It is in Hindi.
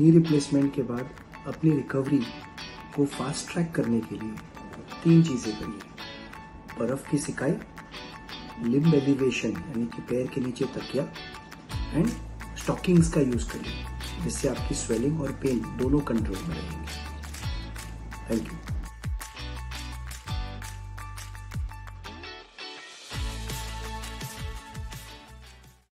नी रिप्लेसमेंट के बाद अपनी रिकवरी को फास्ट ट्रैक करने के लिए तीन चीज़ें करिए बर्फ़ की सिकाई लिम्ब एलिवेशन यानी कि पैर के नीचे तकिया एंड स्टॉकिंग्स का यूज़ करिए जिससे आपकी स्वेलिंग और पेन दोनों कंट्रोल में रहेंगे। Thank you